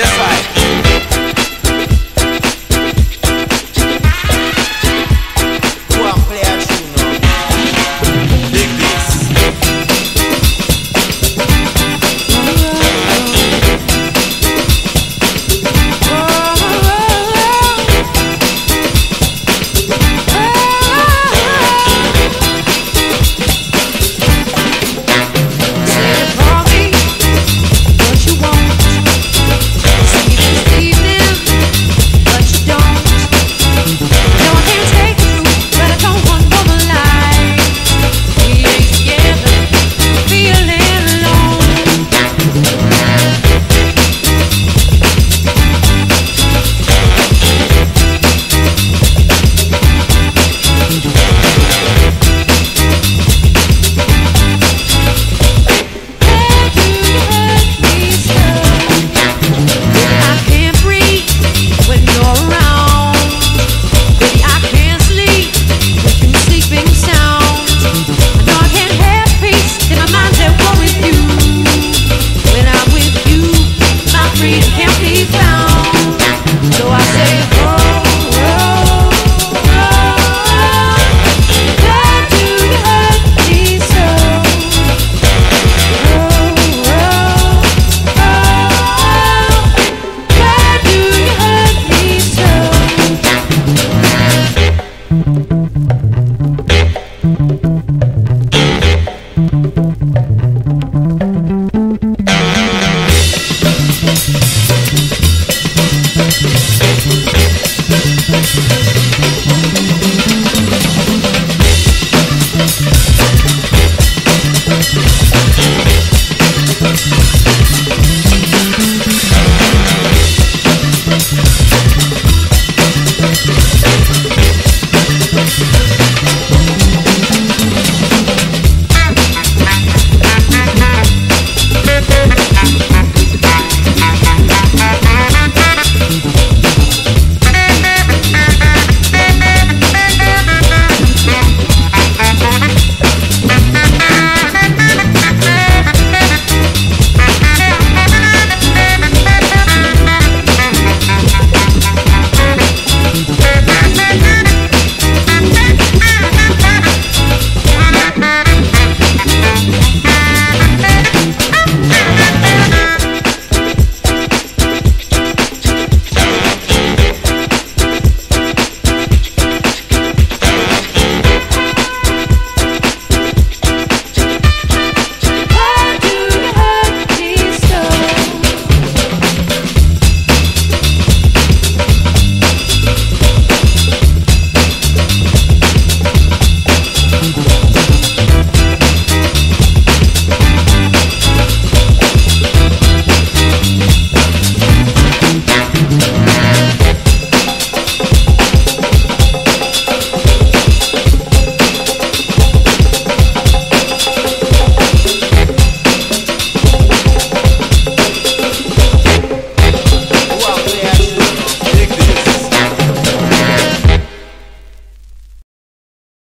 Yes, I. Música